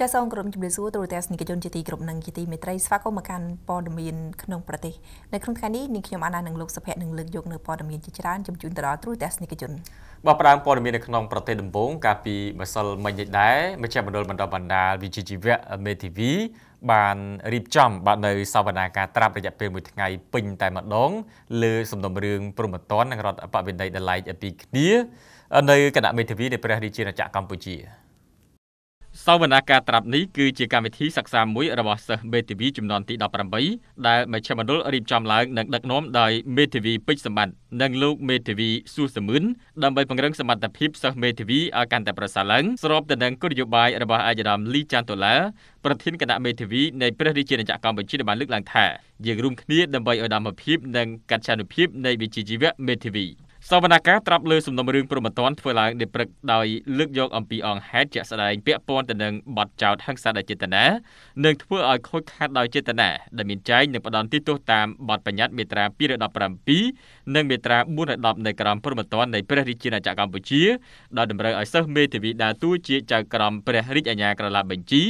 ចាសសូមក្រុមជំរាបសួរទូរទស្សនិកជនជាទីគោរពនិងជាទីមេត្រីស្វាគមន៍មកកាន់ព័ត៌មានក្នុងប្រទេសនៅក្នុងថ្ងៃនេះនាងខ្ញុំអាណានិងលោកសុភ័ក្រនឹងលើកយកនៅព័ត៌មានជាច្រើនជម្ជូនទៅដល់ទូរទស្សនិកជនបផ្ដើមព័ត៌មាននៅក្នុងប្រទេសដំបូងកាលពីម្សិលមិញនេះដែរមជ្ឈមណ្ឌលបណ្ដុះបណ្ដាលវិជ្ជាជីវៈមេធាវីបានរៀបចំបាទនៅសវនាការត្រាប់រយៈពេល1ថ្ងៃពេញតែម្ដងលើសំណុំរឿងព្រមត្តននិងរដ្ឋបវេណីដលៃពីគ្នានៅគណៈមេធាវីនៃព្រះរាជាណាចក្រកម្ពុជា សវនាការត្រាប់នេះគឺជាកម្មវិធីសិក្សាមួយរបស់សិស្សមេធាវីចំនួនទី18ដែលមជ្ឈមណ្ឌលរៀបចំឡើងនិងដឹកនាំដោយមេធាវីពេជ្រសម្បត្តិនិងលោកមេធាវីស៊ូសមឿនដើម្បីពង្រឹងសមត្ថភាពសិស្សមេធាវីឲ្យកាន់តែប្រសើរឡើងស្របទៅនឹងគោលនយោបាយរបស់អាយដាមលីចាន់តូឡាប្រធានគណៈមេធាវីនៃព្រះរាជាណាចក្រកម្ពុជាបានលើកឡើងថាយើងរួមគ្នាដើម្បីឲ្យដំណភាពនិងកច្ឆានុភាពនៃវិជ្ជាជីវៈមេធាវី សវនកម្មត្រាប់លើសំណុំរឿងព្រមត្តនធ្វើឡើងនៅព្រឹកដោយលើកយកអំពីអង្គហេតុជាក់ស្ដែងពាក់ព័ន្ធទៅនឹងបទចោទហិង្សាដោយចេតនានិងធ្វើឲ្យខូចខាតដោយចេតនាដែលមានចែងនិងផ្ដន់ទីទោសតាមបទបញ្ញត្តិមាត្រា217និងមាត្រា410នៃក្រមព្រមត្តននៃព្រះរាជាណាចក្រកម្ពុជាដោយតម្រូវឲ្យសិស្សមេធាវីដើរតួជាចៅក្រមព្រះរាជអាជ្ញាក្រឡាបញ្ជី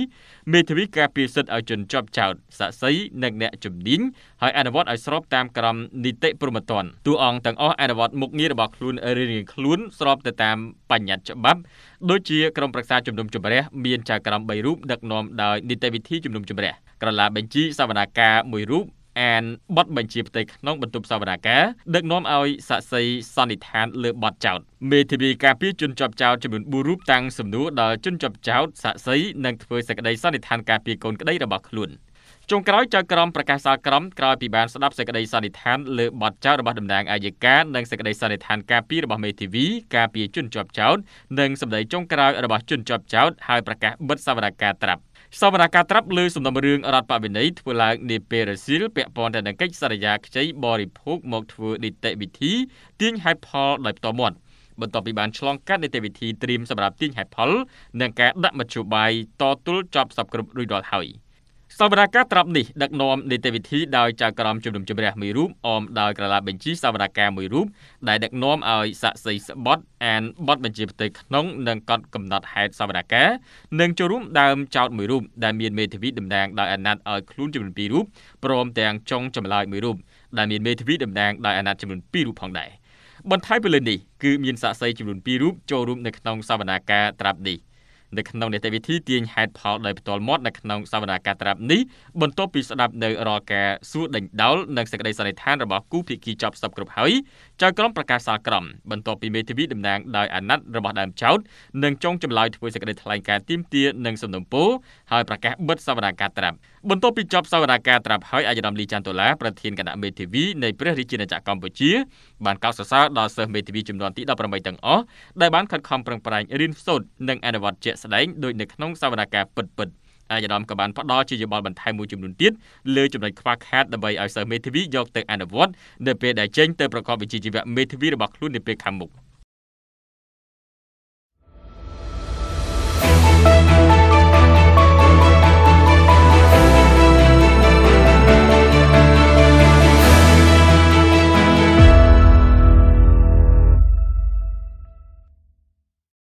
មេធាវីការពារសិទ្ធិឲ្យជនជាប់ចោទសាក់សីនិងអ្នកជំនាញ ហើយអនុវត្តឲ្យស្របតាមក្រមនីតិព្រមត្តនតួអង្គទាំងអស់អនុវត្តមុខងាររបស់ខ្លួនរៀងៗខ្លួនស្របទៅតាមបញ្ញត្តិច្បាប់ដូចជាក្រមប្រឹក្សាជំនុំជម្រះមានចៅក្រម3រូបដឹកនាំដោយនីតិវិធីជំនុំជម្រះក្រឡាបញ្ជីសវនាការមួយរូបអានបទបញ្ជាផ្ទៃក្នុងបន្ទប់សវនាការដឹកនាំឲ្យសាក់សីសន្និដ្ឋានលើបទចោតមេធាវីការពារជនជាប់ចោតចំនួន4រូបតាំងសំណួរដល់ជនជាប់ចោតសាក់សីនិងធ្វើសេចក្តីសន្និដ្ឋានការពារកូនក្តីរបស់ខ្លួន ចុងក្រោយចៅក្រមប្រកាសសាលក្រមក្រោយពីបានស្ដាប់សេចក្តីសន្និដ្ឋានលើបទចោទរបស់តំណាងអាយកានិងសេចក្តីសន្និដ្ឋានការពីរបស់មេធាវីការពីជនជាប់ចោទនិងសម្ដីចុងក្រោយរបស់ជនជាប់ចោទហើយប្រកាសបិទសវនកម្មត្រាប់សវនកម្មត្រាប់លើសំណុំរឿងរដ្ឋបវេណីធ្វើឡើងនាពេលរសៀលពាក់ព័ន្ធទៅនឹងកិច្ចសន្យាខ្ចីបរិភោគមកធ្វើនីតិវិធីទាញហេតុផលដោយផ្ទាល់មាត់បន្ទាប់ពីបានឆ្លងកាត់នីតិវិធីត្រៀមសម្រាប់ទាញហេតុផលនិងការដាក់មធ្យោបាយតទល់ចប់សពគ្រប់រួចរាល់ហើយ។ សវនកម្មត្រាប់នេះដឹកនាំនីតិវិធីដោយចៅក្រមជំនុំជម្រះមួយរូបអមដោយក្រឡាបញ្ជីសវនកម្មមួយរូបដែលដឹកនាំឲ្យសាក់សីស្បត់អានបទបញ្ជាផ្ទៃក្នុងនិងកត់កំណត់ហេតុសវនកម្មនិងចូលរួមដើមចោតមួយរូបដែលមានមេធាវីតំណាងដោយអាណត្តិឲ្យខ្លួនចំនួន2រូបព្រមទាំងចុងចម្លើយមួយរូបដែលមានមេធាវីតំណាងដោយអាណត្តិចំនួន2រូបផងដែរបន្ថែមពីលើនេះគឺមានសាក់សីចំនួន2រូបចូលរួមនៅក្នុងសវនកម្មត្រាប់នេះ នៅក្នុងនីតិវិធីទាញហេតុផលដោយផ្ទាល់មាត់នៅក្នុងសវនាការត្រាប់នេះបន្ទាប់ពីស្ដាប់នៅរាល់ការសួរដេញដោលនិងសេចក្តីសន្និដ្ឋានរបស់គូភាគីចប់សពគ្រប់ហើយចៅក្រមប្រកាសសាលក្រមបន្ទាប់ពីមេធាវីតំណាងដោយអាណត្តិរបស់ដើមចោតនិងចុងចម្លើយធ្វើសេចក្តីថ្លែងការណ៍ទីមទានិងសំណុំពរហើយប្រកាសបិទសវនាការត្រាប់ បន្ទាប់ពីចប់សវនាការត្រាប់ហើយអាយដាមលីចាន់ដុល្លារប្រធានគណៈមេធាវីនៃព្រះរាជាណាចក្រកម្ពុជាបានកោតសរសើរដល់សិស្សមេធាវីចំនួនទី18ទាំងអស់ដែលបានខិតខំប្រឹងប្រែងរៀនសូត្រនិងអនុវត្តជាក់ស្ដែងដោយនៅក្នុងសវនាការពិតពិតអាយដាមក៏បានផ្ដល់ជាយោបល់បន្ថែមមួយចំនួនទៀតលើចំណុចខ្វះខាតដើម្បីឲ្យសិស្សមេធាវីយកទៅអនុវត្តនៅពេលដែលចេញទៅប្រកបវិជ្ជាជីវៈមេធាវីរបស់ខ្លួននៅពេលខាងមុខ។